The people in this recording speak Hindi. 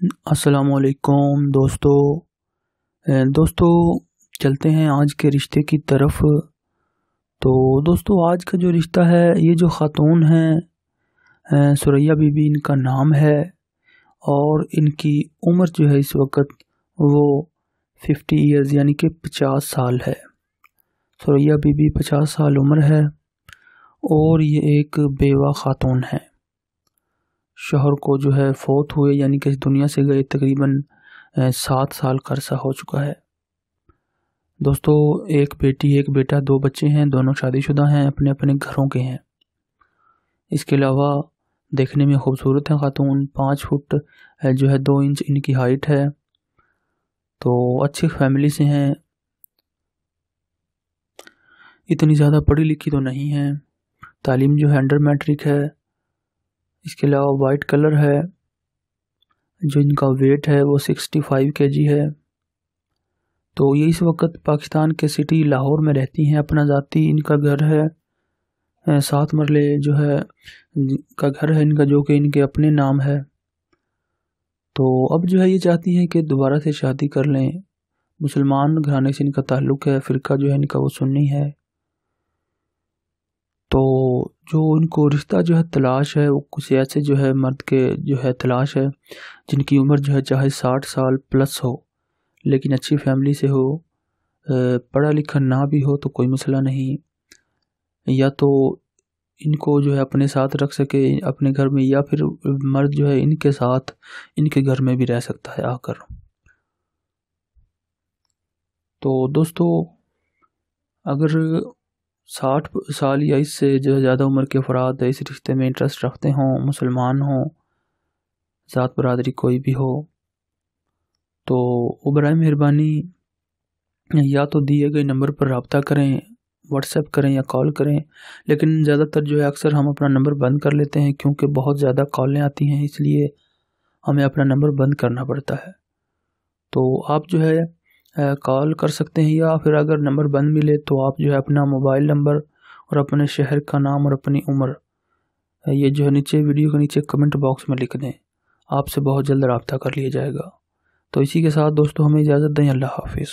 असलकुम दोस्तों। दोस्तों, चलते हैं आज के रिश्ते की तरफ़। तो दोस्तों, आज का जो रिश्ता है, ये जो ख़ातून हैं सुरैया बीबी इनका नाम है और इनकी उम्र जो है इस वक्त वो फिफ्टी इयर्स यानी कि पचास साल है। सुरैया बीबी पचास साल उम्र है और ये एक बेवा ख़ातून है। शोहर को जो है फोत हुए, यानी कि इस दुनिया से गए तकरीबन सात साल का अरसा हो चुका है। दोस्तों, एक बेटी, एक बेटा, दो बच्चे हैं, दोनों शादीशुदा हैं अपने अपने घरों के हैं। इसके अलावा देखने में खूबसूरत हैं ख़ातून, पाँच फुट जो है दो इंच इनकी हाइट है। तो अच्छी फैमिली से हैं। इतनी ज़्यादा पढ़ी लिखी तो नहीं है। तालीम जो है अंडर मैट्रिक है। इसके अलावा वाइट कलर है, जो इनका वेट है वो सिक्सटी फाइव के जी है। तो ये इस वक्त पाकिस्तान के सिटी लाहौर में रहती हैं, अपना ज़ाती इनका घर है। सात मरले जो है का घर है, इनका जो कि इनके अपने नाम है। तो अब जो है ये चाहती हैं कि दोबारा से शादी कर लें। मुसलमान घराने से इनका ताल्लुक़ है, फ़िरका जो है इनका वो सुन्नी है। तो जो उनको रिश्ता जो है, तलाश है, वो कुछ ऐसे जो है, मर्द के जो है, तलाश है, जिनकी उम्र जो है, चाहे साठ साल प्लस हो, लेकिन अच्छी फैमिली से हो पढ़ा लिखा ना भी हो तो कोई मसला नहीं। या तो इनको जो है, अपने साथ रख सके, अपने घर में, या फिर मर्द जो है, इनके साथ, इनके घर में भी रह सकता है आकर। तो दोस्तों, अगर साठ साल या इससे जो है ज़्यादा उम्र के अफराद इस रिश्ते में इंटरेस्ट रखते हों, मुसलमान हों, ज़ात बरदरी कोई भी हो। तो उबर मेहरबानी, या तो दिए गए नंबर पर रबता करें व्हाट्सएप करें या कॉल करें, लेकिन ज़्यादातर जो है अक्सर हम अपना नंबर बंद कर लेते हैं क्योंकि बहुत ज़्यादा कॉलें आती हैं, इसलिए हमें अपना नंबर बंद करना पड़ता है। तो आप जो है कॉल कर सकते हैं, या फिर अगर नंबर बंद मिले तो आप जो है अपना मोबाइल नंबर और अपने शहर का नाम और अपनी उम्र ये जो है नीचे वीडियो के नीचे कमेंट बॉक्स में लिख दें। आपसे बहुत जल्द रबता कर लिया जाएगा। तो इसी के साथ दोस्तों हमें इजाज़त दें, अल्लाह हाफिज़।